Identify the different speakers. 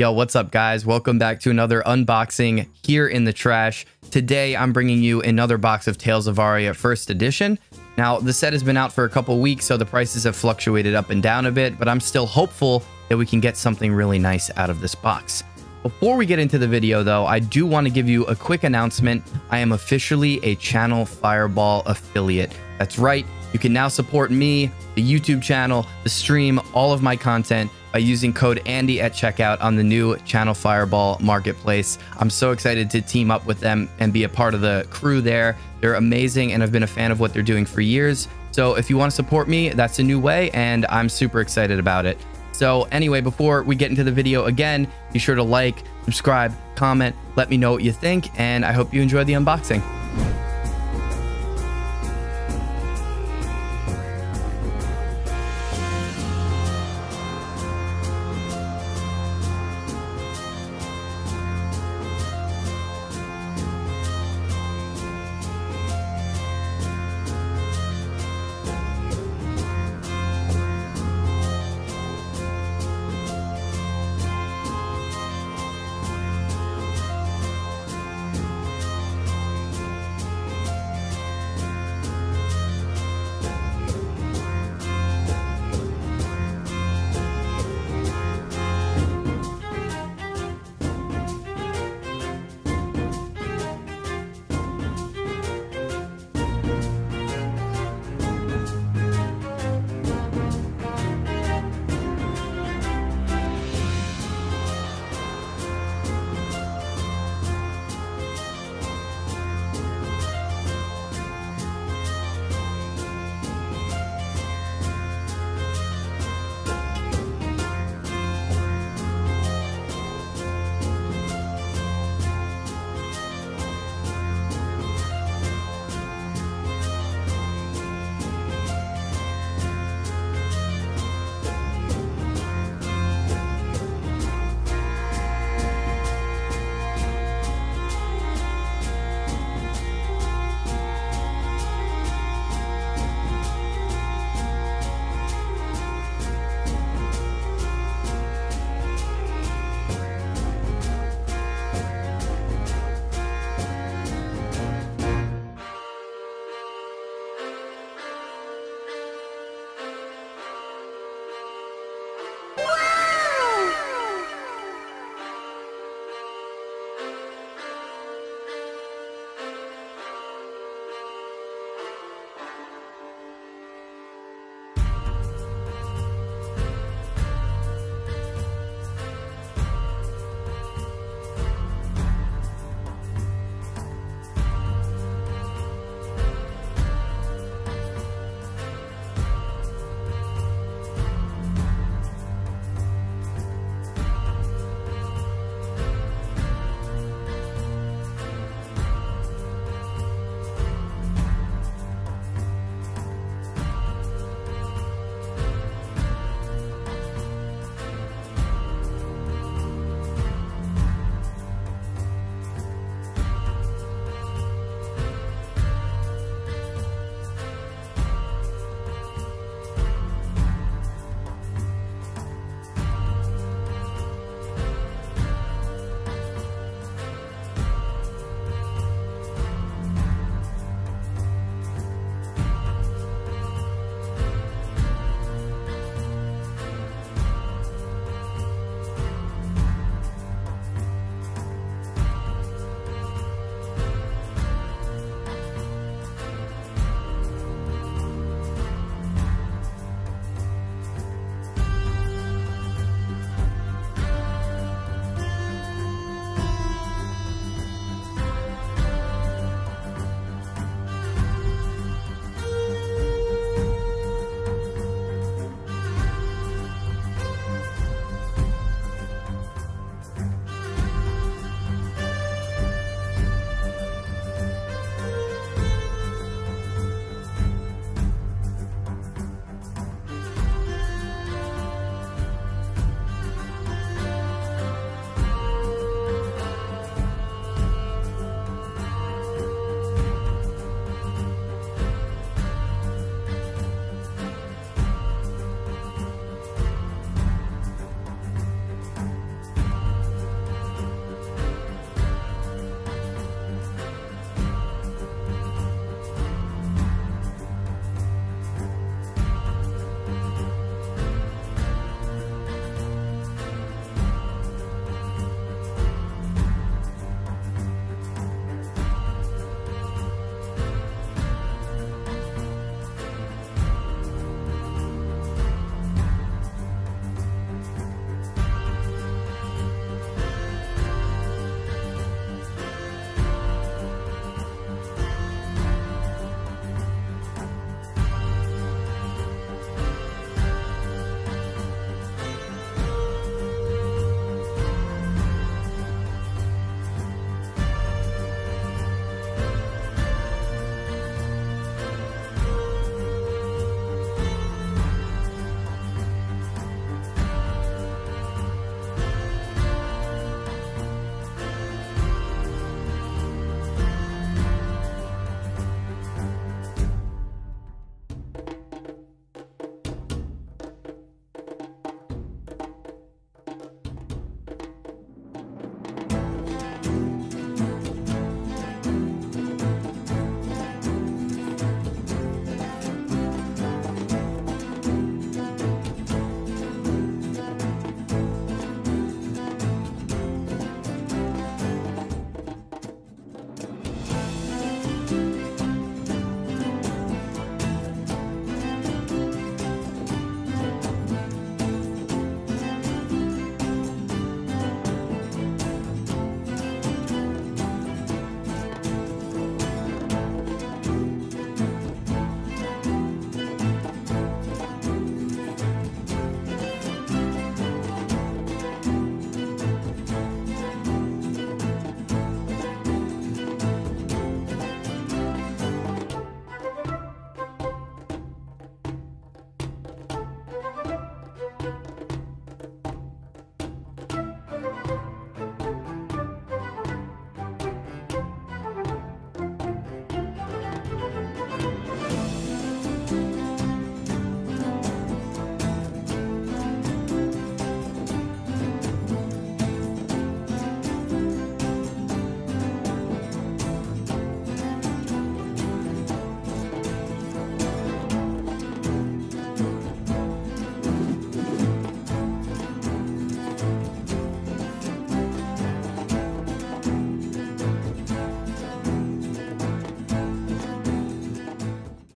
Speaker 1: Yo, what's up guys? Welcome back to another unboxing here in the trash. Today, I'm bringing you another box of Tales of Aria First Edition. Now, the set has been out for a couple weeks, so the prices have fluctuated up and down a bit, but I'm still hopeful that we can get something really nice out of this box. Before we get into the video though, I do want to give you a quick announcement. I am officially a Channel Fireball affiliate. That's right, you can now support me, the YouTube channel, the stream, all of my content by using code Andy at checkout on the new Channel Fireball Marketplace. I'm so excited to team up with them and be a part of the crew there. They're amazing and I've been a fan of what they're doing for years. So if you want to support me, that's a new way and I'm super excited about it. So anyway, before we get into the video again, be sure to like, subscribe, comment, let me know what you think, and I hope you enjoy the unboxing.